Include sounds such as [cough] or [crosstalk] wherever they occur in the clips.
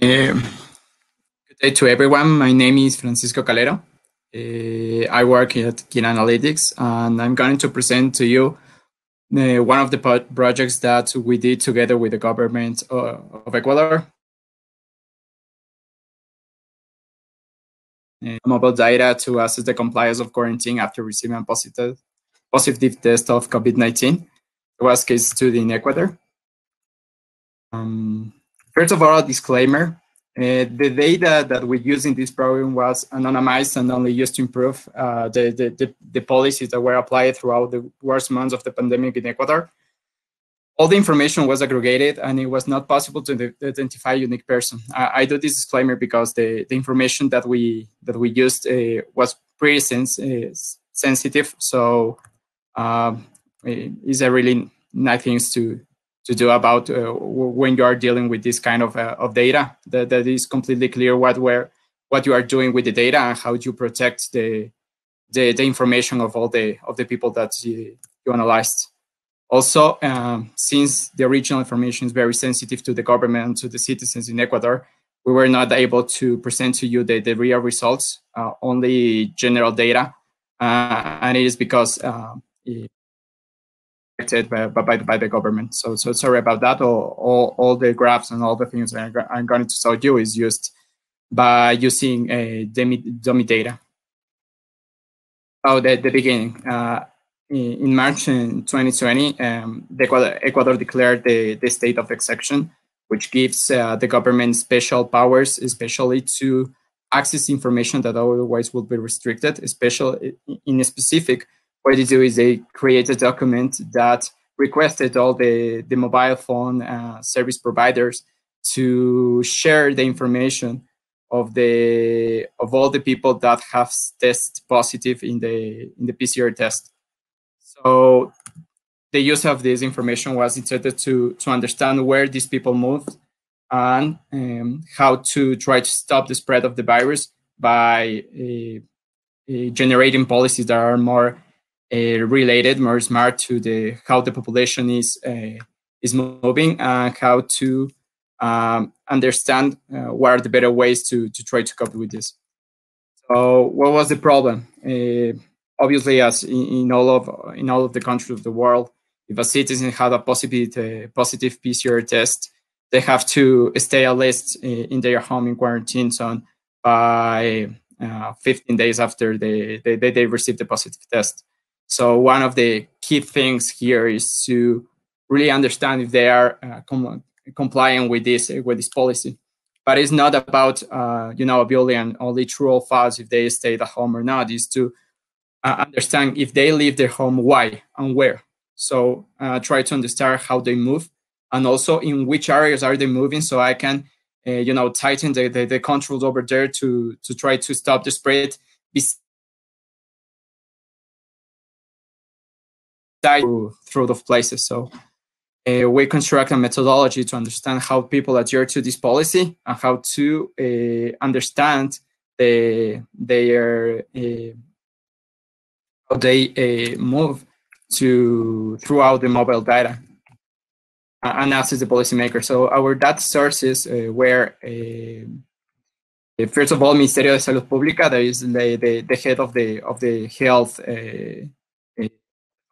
Um, good day to everyone. My name is Francisco Calero. Uh, I work at Kin Analytics, and I'm going to present to you uh, one of the projects that we did together with the government uh, of Ecuador. Mobile data to assess the compliance of quarantine after receiving a positive, positive test of COVID-19. It was case study in Ecuador. Um, First of all, a disclaimer. Uh, the data that we used in this program was anonymized and only used to improve uh, the, the, the, the, policies that were applied throughout the worst months of the pandemic in Ecuador. All the information was aggregated and it was not possible to identify a unique person. I, I do this disclaimer because the, the information that we that we used uh, was pretty sens uh, sensitive, so um, it's a really nice thing to to do about uh, when you are dealing with this kind of, uh, of data that, that is completely clear what where what you are doing with the data and how you protect the, the, the information of all the of the people that you, you analyzed. Also, um, since the original information is very sensitive to the government to the citizens in Ecuador, we were not able to present to you the, the real results, uh, only general data. Uh, and it is because uh, by, by, by, the government. So, so sorry about that. All, all, all the graphs and all the things I'm, I'm going to show you is used by using a dummy, dummy data. Oh, the, the beginning. Uh, in, March in 2020, um, Ecuador, Ecuador, declared the, the state of exception, which gives uh, the government special powers, especially to access information that otherwise would be restricted, especially in specific what they do is they create a document that requested all the, the mobile phone uh, service providers to share the information of the of all the people that have tested positive in the in the PCR test. So the use of this information was intended to to understand where these people moved and um, how to try to stop the spread of the virus by uh, uh, generating policies that are more related, more smart to the how the population is uh, is moving and how to um, understand uh, what are the better ways to to try to cope with this. So, what was the problem? obviously, as in, in, all of in all of the countries of the world, if a citizen had a positive positive PCR test, they have to stay at least in their home in quarantine zone by uh, 15 days after they, they, they receive the positive test. So one of the key things here is to really understand if they are uh, com complying with this with this policy. But it's not about uh, you know building only true or false if they stay at home or not. Is to uh, understand if they leave their home, why and where. So uh, try to understand how they move and also in which areas are they moving, so I can uh, you know tighten the, the, the controls over there to to try to stop the spread through, through those places. So uh, we construct a methodology to understand how people adhere to this policy and how to uh, understand the, their uh, how they uh, move to throughout the mobile data and access the policymaker. So our data sources uh, were uh, first of all Ministerio de Salud Pública, that is the, the, the head of the of the health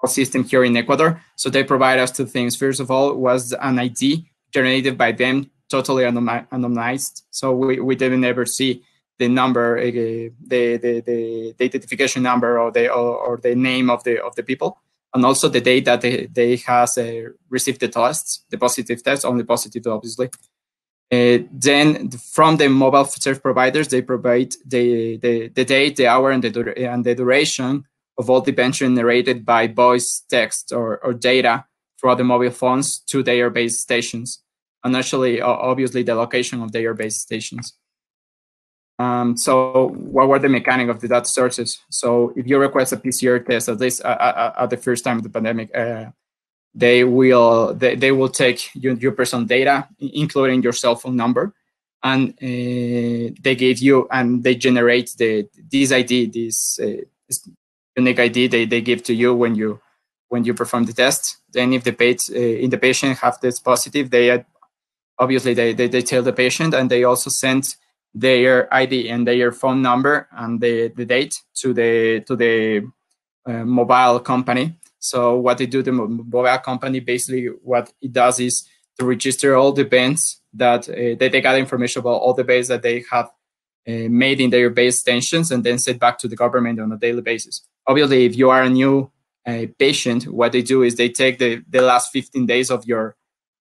system here in Ecuador. So they provide us two things. First of all, was an ID generated by them, totally anonymized. So we, we didn't ever see the number, uh, the, the, the, the, identification number or the or, or, the name of the of the people, and also the date that they, they has uh, received the tests, the positive tests, only positive, obviously. Uh, then from the mobile service providers, they provide the, the, the date, the hour, and the, and the duration of all detention narrated by voice, text, or, or data throughout the mobile phones to their base stations, and actually, obviously, the location of their base stations. Um, so what were the mechanic of the data sources? So if you request a PCR test, at least at the first time of the pandemic, uh, they will they, they will take your, your personal data, including your cell phone number, and uh, they give you and they generate the this ID, this uh, unique ID they, they give to you when you when you perform the test. Then if the page, uh, in the patient have this positive, they obviously they, they, they tell the patient and they also send their ID and their phone number and the, the date to the to the uh, mobile company. So what they do, the mobile company basically what it does is to register all the bands that uh, they, they got information about all the bands that they have uh, made in their base stations and then sent back to the government on a daily basis. Obviously, if you are a new uh, patient, what they do is they take the, the last 15 days of your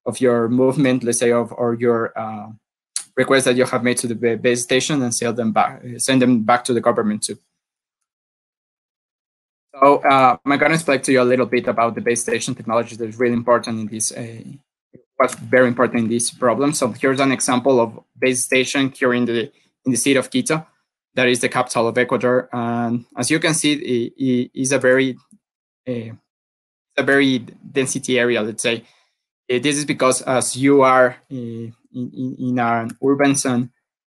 of your movement, let's say, of or your uh, requests that you have made to the base station and send them back, send them back to the government too. So uh, I'm going to explain to you a little bit about the base station technology that is really important in this, uh, what's very important in this problem. So here's an example of base station in the, in the city of Quito. That is the capital of Ecuador. And as you can see, it, it is a very, uh, a very density area, let's say. Uh, this is because as you are uh, in, in, an urban zone,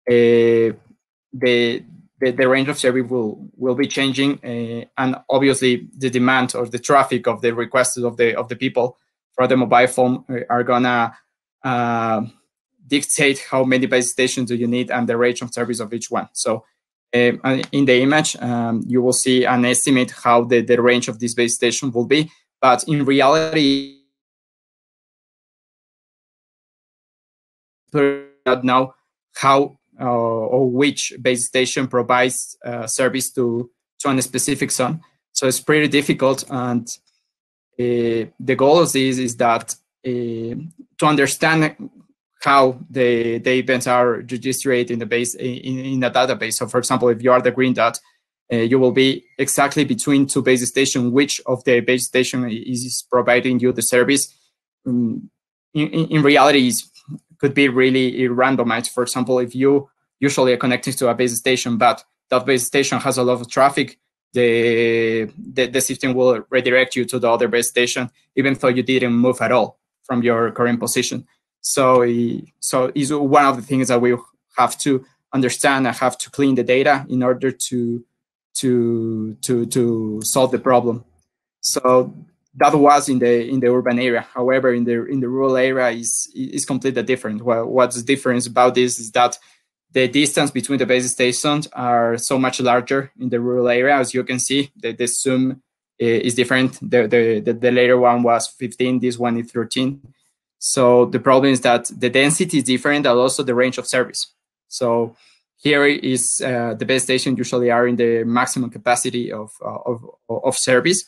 uh, the, the, the range of service will will be changing, uh, and obviously the demand or the traffic of the requests of the of the people for the mobile phone are gonna uh, dictate how many base stations do you need and the range of service of each one. So. Uh, in the image, um, you will see an estimate how the, the range of this base station will be. But in reality, out now how uh, or which base station provides uh, service to to a specific zone. So it's pretty difficult, and uh, the goal of this is that uh, to understand how the, the events are registered in the base in, in a database. So, for example, if you are the green dot, uh, you will be exactly between two base stations. Which of the base station is providing you the service? Um, in, in reality, is could be really randomized. For example, if you usually are connected to a base station, but that base station has a lot of traffic, the, the, the system will redirect you to the other base station, even though you didn't move at all from your current position. So, so is one of the things that we have to understand and have to clean the data in order to to to to solve the problem. So that was in the in the urban area. However, in the in the rural area is is completely different. Well, what's the difference about this is that the distance between the base stations are so much larger in the rural area. As you can see, the, the zoom eh, is different. The, the, the, the later one was 15, this one is 13. So the problem is that the density is different and also the range of service. So here is uh, the base station usually are in the maximum capacity of, uh, of, of service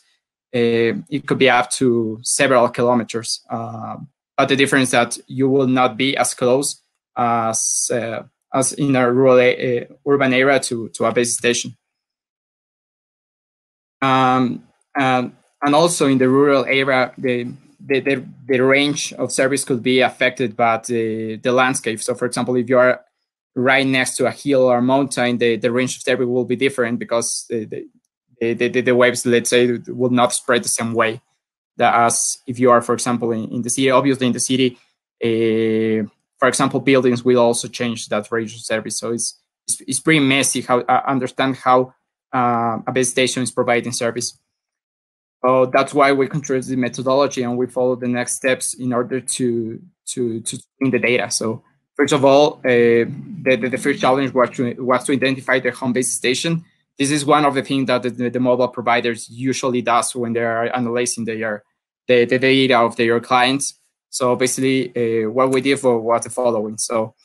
uh, it could be up to several kilometers. Uh, but the difference that you will not be as close as uh, as in a rural urban area to to a base station. Um, and, and also in the rural area, the, the, the, the, range of service could be affected by the, the landscape. So, for example, if you are right next to a hill or mountain, the, the range of service will be different because the, the, the, the, waves, let's say, will not spread the same way that as if you are, for example, in, in the city. Obviously, in the city, uh, for example, buildings will also change that range of service. So it's, it's, it's pretty messy how uh, understand how uh, a base station is providing service. So that's why we control the methodology and we follow the next steps in order to to to clean the data. So first of all, uh, the, the, the first challenge was to was to identify the home base station this is one of the things that the, the mobile providers usually does when they are analyzing their the, the data of their clients. So basically, uh, what we did for was the following. So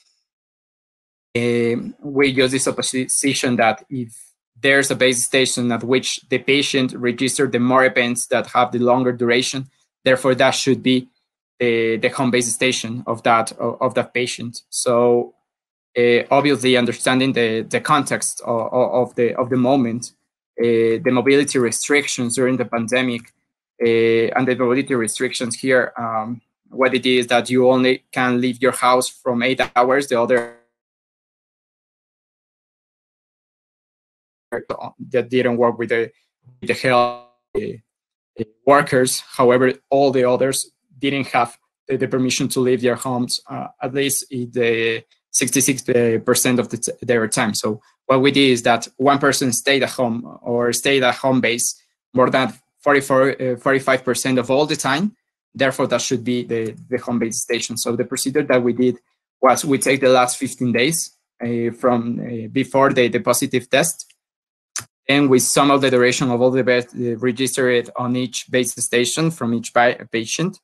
um, we use this supposition that if there's a base station at which the patient registered the more events that have the longer duration, therefore that should be the, the home base station of that of, that patient. So uh, obviously understanding the, the context of, of the of the moment, uh, the mobility restrictions during the pandemic, uh, and the mobility restrictions here. Um, what it is that you only can leave your house from eight hours. The other that didn't work with the with the health uh, workers. However, all the others didn't have the, the permission to leave their homes. Uh, at least the 66% of the their time. So what we did is that one person stayed at home or stayed at home base more than 44, uh, 45% of all the time. Therefore, that should be the, the home base station. So the procedure that we did was we take the last 15 days uh, from uh, before the, the positive test, and with some of the duration of all the beds uh, registered on each base station from each patient,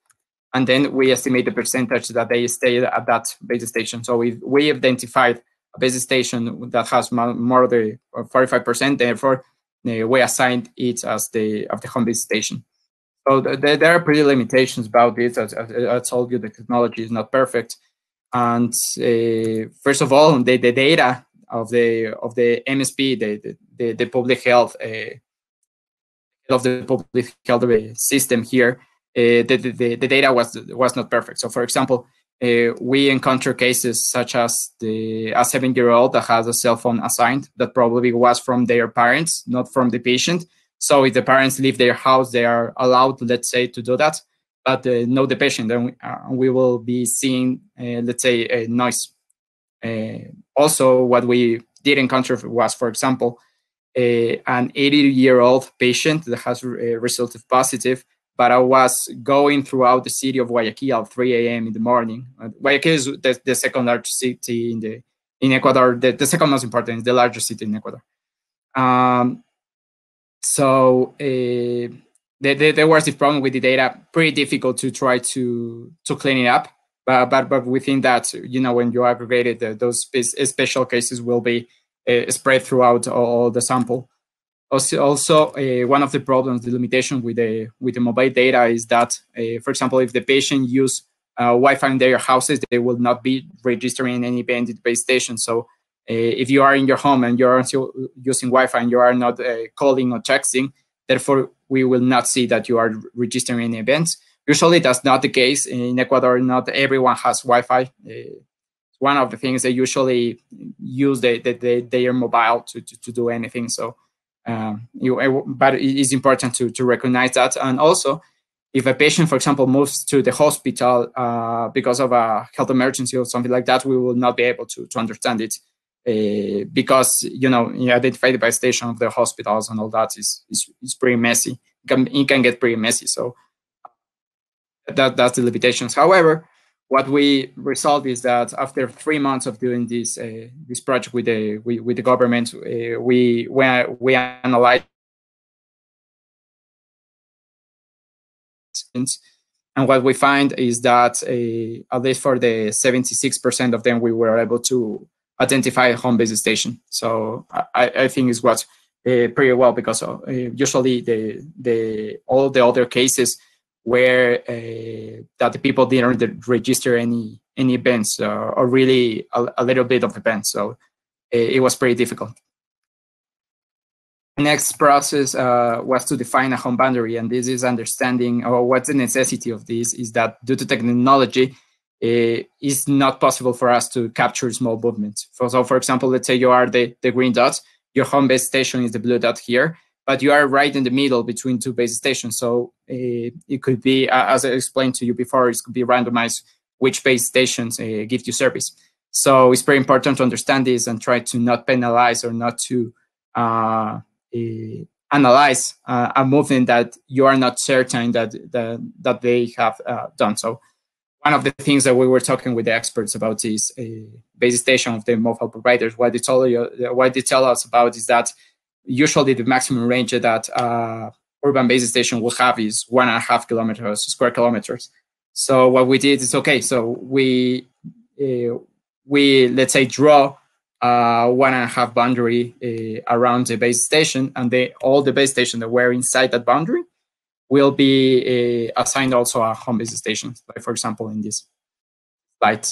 and then we estimate the percentage that they stayed at that base station. So if we identified a base station that has more than 45%, therefore uh, we assigned it as the of the home base station. So th- there are pretty limitations about this. As, I told you, the technology is not perfect. And uh, first of all, the, the data of the of the MSP, the the, the the public health uh, of the public health system here, uh, the, the, the data was was not perfect. So, for example, uh, we encounter cases such as the a seven year old that has a cell phone assigned that probably was from their parents, not from the patient, so if the parents leave their house, they are allowed, let's say, to do that, but uh, the patient, Then we, uh, we will be seeing, uh, let's say, a noise. Uh, also, what we did encounter was, for example, an 80-year-old patient that has uh, resulted positive, but I was going throughout the city of Guayaquil at 3 a.m. in the morning. Uh, Guayaquil is the, the, second largest city in the in Ecuador. The, the second most important is the largest city in Ecuador. Um, so uh, was this problem with the data, pretty difficult to try to to clean it up. But but, but within that, you know, when you aggregate it, uh, those special cases will be uh, spread throughout all the sample. Also, also uh, one of the problems, the limitation with the with the mobile data is that, uh, for example, if the patient use uh, Wi-Fi in their houses, they will not be registering in any bandit base station. So uh, if you are in your home and you're using Wi-Fi and you are not uh, calling or texting, therefore we will not see that you are registering events. Usually that's not the case in Ecuador. Not everyone has Wi-Fi. Uh, one of the things they usually use the, the, the, their mobile to, to, to do anything. So, um, you, but it is important to, to recognize that. And also, if a patient, for example, moves to the hospital uh, because of a health emergency or something like that, we will not be able to, to understand it uh, because you know you identify the base station of the hospitals and all that is is, is pretty messy. It can, it can get pretty messy. So that that's the limitations. However, what we result is that after three months of doing this uh, this project with the with, with the government, uh, we when we analyzed and what we find is that uh, at least for the 76% of them we were able to identify a home base station. So I, I think it's what uh, pretty well because uh, usually the the all the other cases where uh, that the people didn't register any any events uh, or really a, a, little bit of events. So uh, it was pretty difficult. Next process uh, was to define a home boundary, and this is understanding or what's the necessity of this is that due to technology, it's not possible for us to capture small movements. So, for example, let's say you are the, the green dot, your home base station is the blue dot here, but you are right in the middle between two base stations. So uh, it could be, uh, as I explained to you before, it could be randomized which base stations uh, give you service. So it's very important to understand this and try to not penalize or not to uh, analyze uh, a movement that you are not certain that that, that they have uh, done. So one of the things that we were talking with the experts about is a base station of the mobile providers. What they tell you, what they tell us about is that usually the maximum range that uh, urban base station will have is one and a half kilometers, square kilometers. So what we did is okay. So we uh, we let's say draw uh, one and a half boundary uh, around the base station, and they all the base stations that were inside that boundary will be uh, assigned also a home base station, like for example in this slide.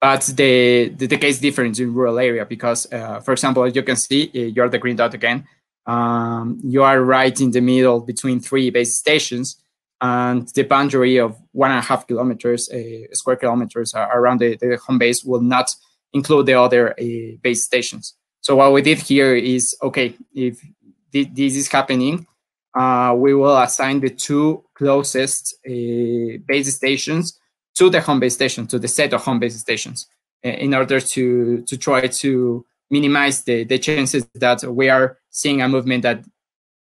But the, the, the case difference in rural area because, uh, for example, as you can see, uh, you're the green dot again. Um, you are right in the middle between three base stations, and the boundary of one and a half kilometers, uh, square kilometers around the, the, home base will not include the other uh, base stations. So what we did here is, okay, if th this is happening, uh, we will assign the two closest uh, base stations to the home base station, to the set of home base stations, uh, in order to, to try to minimize the, the chances that we are seeing a movement that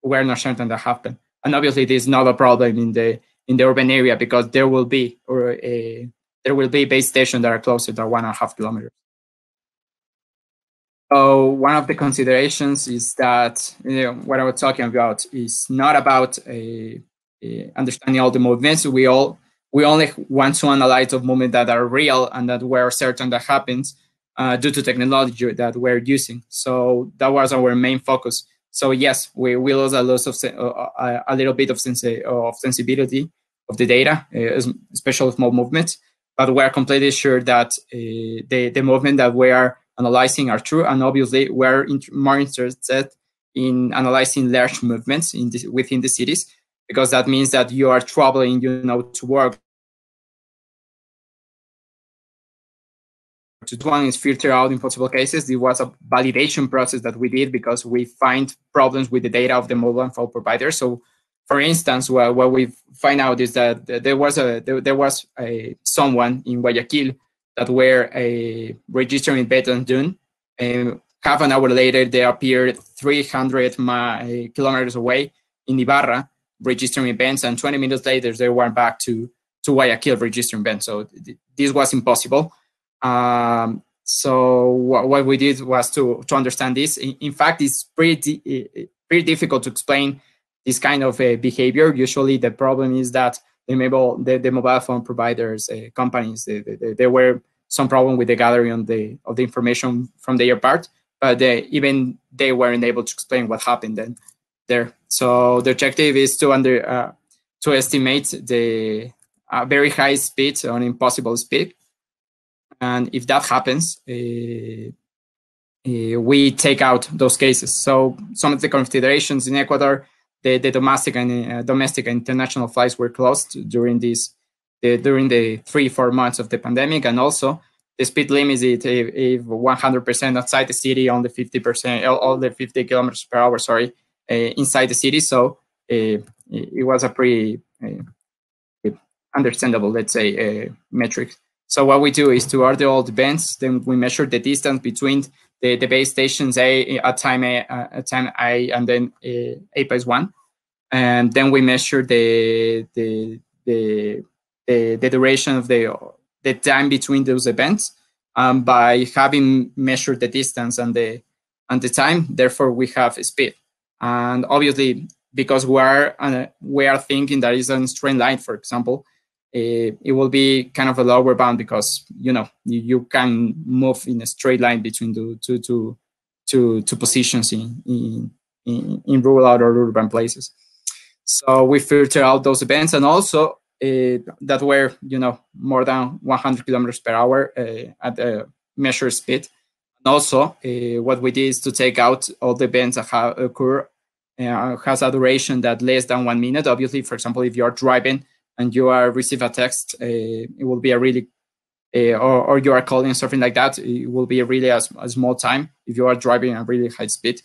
we're not certain that happen. And obviously, this is not a problem in the in the urban area because there will be or a, there will be base stations that are closer than one and a half kilometers. So one of the considerations is that you know, what I was talking about is not about a, a understanding all the movements. We all we only want to analyze the movements that are real and that we're certain that happens uh, due to technology that we're using. So that was our main focus. So yes, we, we lose a, lot of uh, a little bit of, sensi- of sensibility of the data, uh, especially small movements, but we're completely sure that uh, the, the movement that we are analyzing are true. And obviously, we're more interested in analyzing large movements in the, within the cities because that means that you are traveling, you know, to work. To one is filter out impossible cases. It was a validation process that we did because we find problems with the data of the mobile and phone provider. So, for instance, what, what we find out is that there was a there, was a someone in Guayaquil that were a registering Beton Dune. And half an hour later, they appeared 300 mi- kilometers away in Ibarra registering events, and 20 minutes later they went back to to Guayaquil registering events. So th- this was impossible. Um, so what, what, we did was to to understand this. In, in fact, it's pretty pretty difficult to explain this kind of uh, behavior. Usually, the problem is that the mobile the, the mobile phone providers uh, companies they, they, they, were some problem with the gathering of the of the information from their part, but they, even they weren't able to explain what happened then there. So the objective is to under uh, to estimate the uh, very high speed on impossible speed, and if that happens, uh, uh, we take out those cases. So some of the considerations in Ecuador, the, the domestic and uh, domestic and international flights were closed during this the, during the three four months of the pandemic, and also the speed limit is if 100% outside the city, only 50%, all the 50 kilometers per hour. Sorry, inside the city. So uh, it was a pretty uh, understandable, let's say, metric. So what we do is to order all the bands, then we measure the distance between the, the base stations A at time A, at time I, and then A plus one, and then we measure the the the the, the duration of the the time between those events um, by having measured the distance and the and the time. Therefore, we have speed. And obviously, because we are uh, we are thinking that is a straight line, for example, uh, it will be kind of a lower bound because you know you, you can move in a straight line between the two two two two positions in in in, in rural or urban places. So we filter out those events, and also uh, that were you know more than 100 kilometers per hour uh, at a measured speed also, uh, what we did is to take out all the events that have occur uh, has a duration that less than one minute. Obviously, for example, if you are driving and you are receive a text, uh, it will be a really uh, or, or you are calling something like that, it will be a really a, a small time if you are driving at really high speed.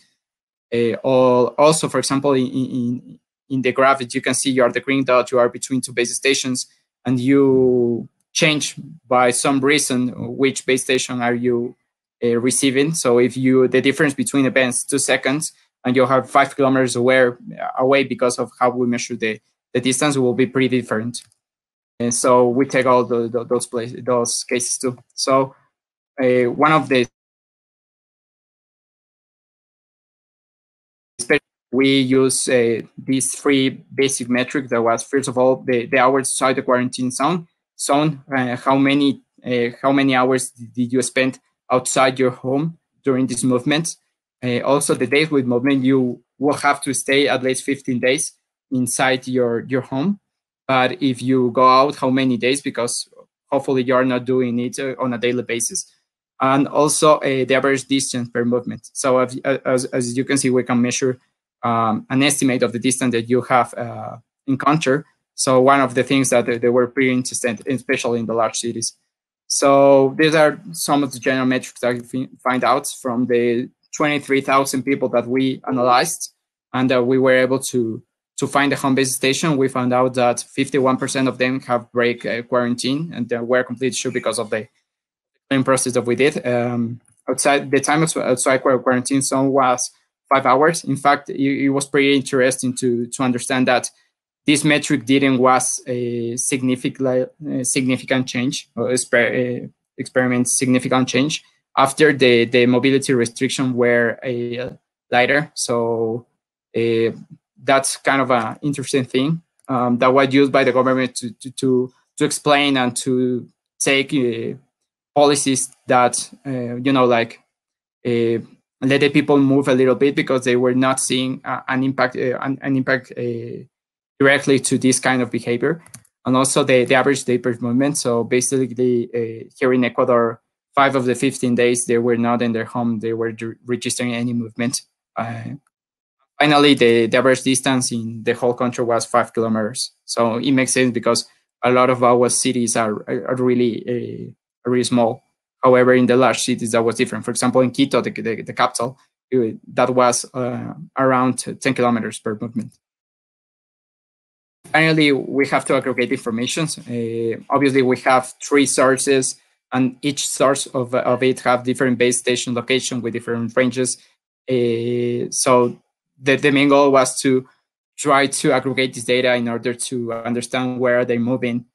Uh, or also, for example, in, in, in the graph, you can see you are the green dot, you are between two base stations, and you change by some reason which base station are you uh, receiving. So if you the difference between events two seconds and you have five kilometers away away because of how we measure the the distance will be pretty different. And so we take all the, the, those those cases too. So uh, one of the we use uh, these three basic metrics that was first of all the, the hours outside the quarantine zone zone uh, how many uh, how many hours did you spend outside your home during this movement. Uh, also, the days with movement, you will have to stay at least 15 days inside your, your home. But if you go out, how many days? Because hopefully you're not doing it uh, on a daily basis. And also uh, the average distance per movement. So as, as, as you can see, we can measure um, an estimate of the distance that you have uh, encountered. So one of the things that they were pretty interested, especially in the large cities. So these are some of the general metrics that you find out from the 23,000 people that we analyzed, and uh, we were able to to find the home base station. We found out that 51% of them have break uh, quarantine, and uh, we're completely sure because of the process that we did. Um, outside the time outside quarantine zone was five hours. In fact, it, it was pretty interesting to to understand that this metric didn't was a significant significant change or exper experiment significant change after the the mobility restriction were a lighter. So that's kind of an interesting thing um, that was used by the government to, to, to, to explain and to take uh, policies that, uh, you know, like uh, let the people move a little bit because they were not seeing uh, an impact, uh, an, an, impact uh, directly to this kind of behavior. And also the, the average day per movement. So basically here in Ecuador, five of the 15 days, they were not in their home. They were registering any movement finally, the, the average distance in the whole country was five kilometers. So it makes sense because a lot of our cities are, are really, uh, really small. However, in the large cities, that was different. For example, in Quito, the, the, the capital, it, that was uh, around 10 kilometers per movement. Finally, we have to aggregate information. Uh, obviously, we have three sources, and each source of, of it have different base station location with different ranges. Uh, so the, the main goal was to try to aggregate this data in order to understand where they're moving.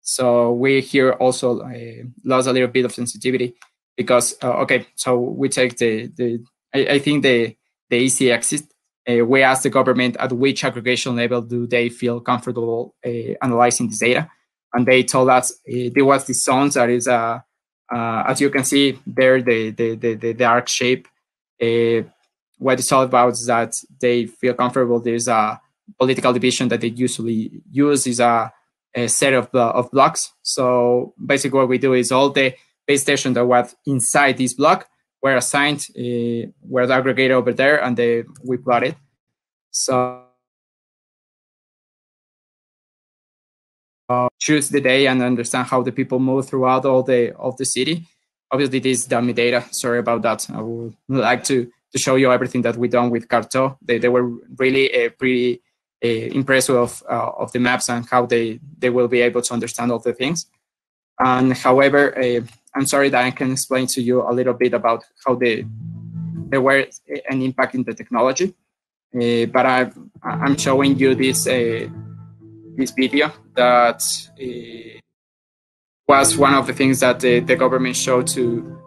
So we here also uh, lost a little bit of sensitivity because uh, okay, so we take the the I, I think the the easy axis. Uh, we asked the government at which aggregation level do they feel comfortable uh, analyzing this data, and they told us uh, there was this zones that is uh, as you can see there the the the, the dark shape what it's all about is that they feel comfortable. There's a political division that they usually use is a, a set of, uh, of blocks. So basically what we do is all the base stations that were inside this block were assigned, uh, were aggregated over there, and they, we it. So uh, choose the day and understand how the people move throughout all the of the city. Obviously, this is dummy data. Sorry about that. I would like to to show you everything that we done with Carto. They, they were really uh, pretty uh, impressed of, uh, of the maps and how they, they will be able to understand all the things. And however, uh, I'm sorry that I can explain to you a little bit about how they, there were an impact in the technology. Uh, but I, I'm showing you this, uh, this video that was one of the things that the, the government showed to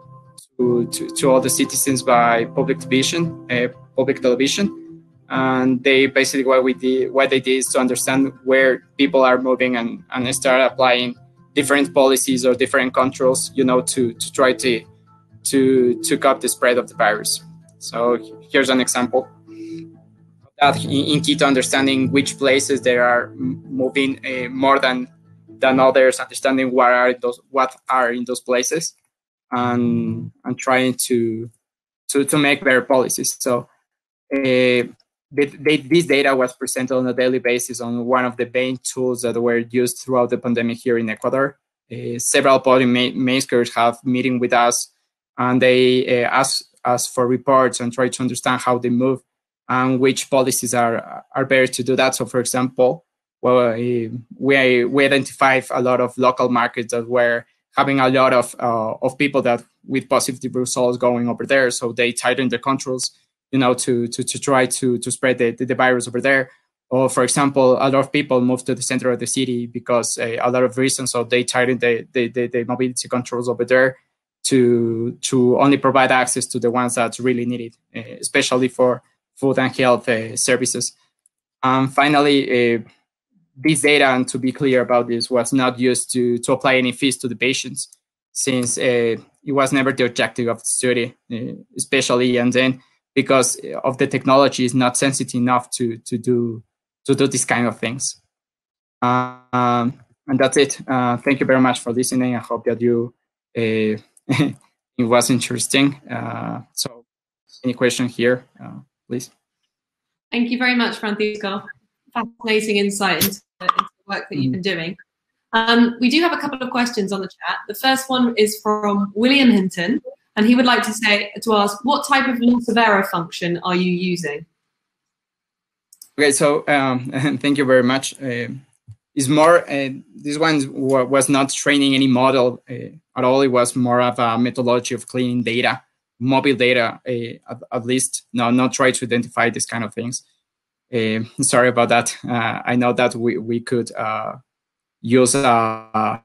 to, to, to all the citizens by public television, uh, public television, and they basically what we did, what they did is to understand where people are moving and, and start applying different policies or different controls, you know, to, to try to to to cut the spread of the virus. So here's an example that in, in to understanding which places there are moving uh, more than than others, understanding what are those what are in those places, and and trying to to to make better policies. So uh, they, this data was presented on a daily basis on one of the main tools that were used throughout the pandemic here in Ecuador. Uh, several policymakers have meeting with us, and they uh, ask us for reports and try to understand how they move and which policies are are better to do that. So, for example, well, uh, we we identified a lot of local markets that were having a lot of uh, of people that with positive results going over there. So they tightened the controls, you know, to to, to try to to spread the, the, the virus over there. Or for example, a lot of people moved to the center of the city because uh, a lot of reasons. So they tightened the, the, the, the mobility controls over there to to only provide access to the ones that really need it, uh, especially for food and health uh, services. And finally, uh, this data, and to be clear about this, was not used to, to apply any fees to the patients, since uh, it was never the objective of the study, uh, especially and then because of the technology is not sensitive enough to to do to do this kind of things. Uh, um, and that's it. Uh, thank you very much for listening. I hope that you uh, [laughs] it was interesting. Uh, so, any question here, please? Thank you very much, Francisco fascinating insight into, into the work that you've been doing. Um, we do have a couple of questions on the chat. The first one is from William Hinton, and he would like to say to ask, what type of loss of error function are you using? Okay, so um, [laughs] thank you very much. Uh, it's more uh, this one was not training any model uh, at all. It was more of a methodology of cleaning data, mobile data, uh, at, at, least. No, not try to identify these kind of things. uh, sorry about that. Uh, I know that we we could use a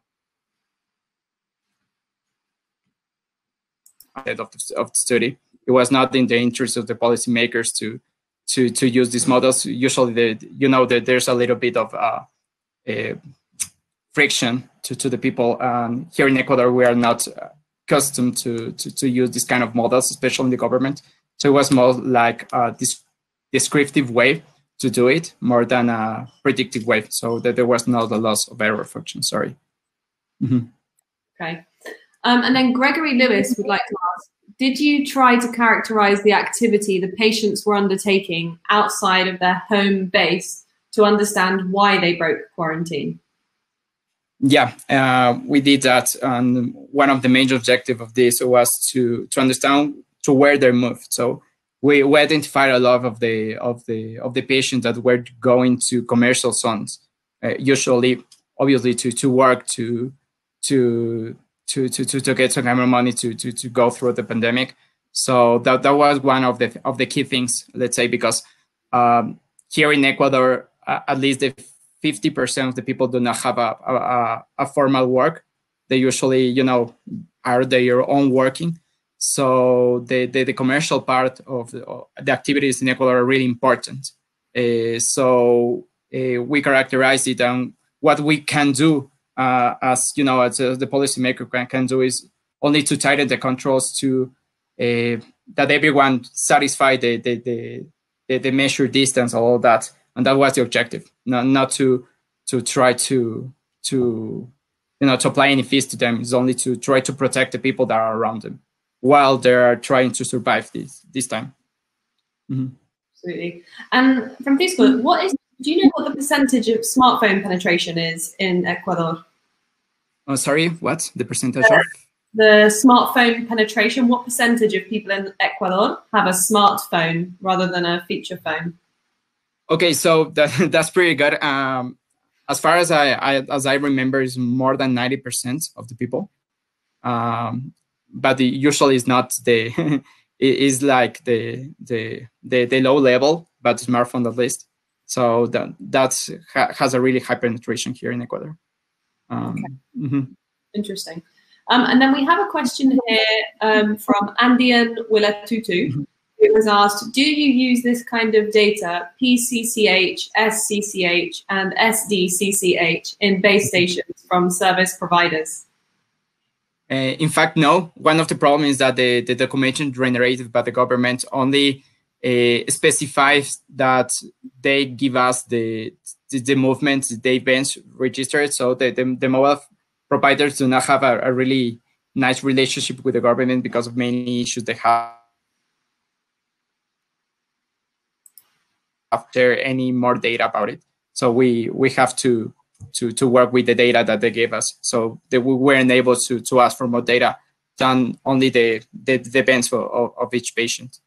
of the, of the study. It was not in the interest of the policymakers to to to use these models. Usually, the, you know that there's a little bit of uh, friction to, to the people. Um, here in Ecuador, we are not accustomed to, to to use this kind of models, especially in the government. So it was more like a this descriptive way to do it more than a predictive way. So that there was not a loss of error function. Sorry. Mm-hmm. Okay. Um, and then Gregory Lewis would like to ask, did you try to characterize the activity the patients were undertaking outside of their home base to understand why they broke quarantine? Yeah, uh, we did that. And one of the major objectives of this was to, to understand to where they moved. So we, we identified a lot of the of the of the patients that were going to commercial zones, uh, usually obviously to to work to to to to to, to get some of money to, to to go through the pandemic. So that that was one of the of the key things, let's say, because um, here in Ecuador, uh, at least the 50% of the people do not have a, a, a formal work. They usually, you know, are their own working. So the, the, the commercial part of the, the, activities in Ecuador are really important. Uh, so uh, we characterize it and what we can do uh, as you know, as uh, the policymaker can, can do is only to tighten the controls to uh, that everyone satisfy the the, the the, the measure distance, all that, and that was the objective. Not not to to try to to you know to apply any fees to them. It's only to try to protect the people that are around them while they are trying to survive this this time. Mm-hmm. Absolutely. And from Francisco, what is do you know what the percentage of smartphone penetration is in Ecuador? Oh, sorry, what the percentage of? The smartphone penetration. What percentage of people in Ecuador have a smartphone rather than a feature phone? Okay, so that, [laughs] that's pretty good. Um, as far as I, I, as I remember, is more than ninety percent of the people. Um, but the, usually it's not the [laughs] it is like the, the the the low level, but smartphone at least. So that that's ha, has a really high penetration here in Ecuador. Um, okay. mm-hmm. Interesting. Um, and then we have a question here um, from Andian Willatutu, mm-hmm. who has asked, do you use this kind of data, PCCH, SCCH, and SDCCH in base mm-hmm. stations from service providers? Uh, in fact, no. One of the problems is that the, the documentation generated by the government only Uh, specifies that they give us the the, the movements, the events registered. So the, the, the, mobile providers do not have a, a, really nice relationship with the government because of many issues they have. After any more data about it, so we we have to to to work with the data that they gave us. So that we weren't able to to ask for more data than only the the, the events of, of each patient.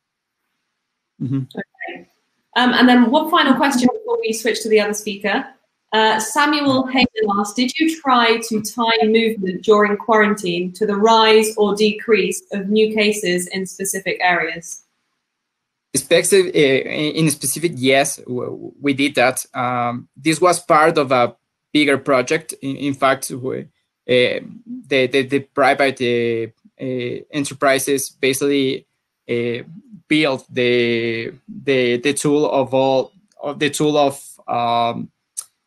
Mm-hmm. Okay. Um, and then one final question before we switch to the other speaker. Uh, Samuel Hayden asked, did you try to tie movement during quarantine to the rise or decrease of new cases in specific areas? Specific, uh, in specific, yes, we did that. Um, this was part of a bigger project. In, in fact, we, uh, the, the, the, private uh, uh enterprises basically uh, build the the the tool of all of the tool of um,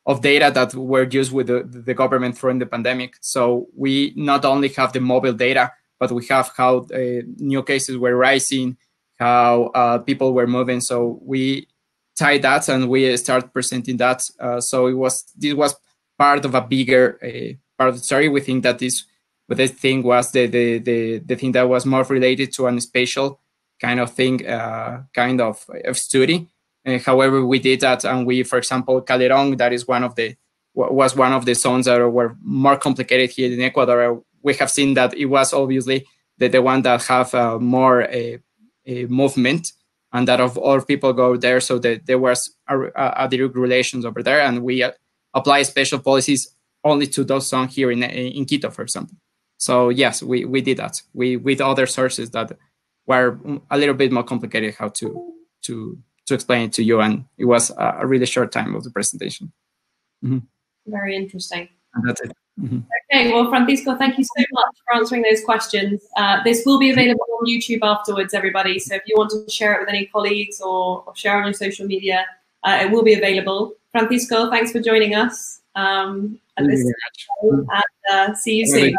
of data that were used with the, the government during the pandemic. So we not only have the mobile data, but we have how uh, new cases were rising, how uh, people were moving. So we tie that and we start presenting that. Uh, so it was this was part of a bigger uh, part of the story. We think that this, but the thing was the, the the the thing that was more related to an spatial kind of thing, uh, kind of, of study. Uh, however, we did that, and we, for example, Calderon, that is one of the was one of the zones that were more complicated here in Ecuador. We have seen that it was obviously the, the one that have uh, more a, a movement and that of all people go there. So that there was a, a, direct relations over there, and we uh, apply special policies only to those zones here in in Quito, for example. So yes, we, we did that. We with other sources that were a little bit more complicated how to to to explain it to you. And it was a really short time of the presentation. Mm-hmm. Very interesting. And that's it. Mm-hmm. Okay, well, Francisco, thank you so much for answering those questions. Uh, this will be available on YouTube afterwards, everybody. So if you want to share it with any colleagues or, or share on your social media, uh, it will be available. Francisco, thanks for joining us um, at this time, and uh, see you soon.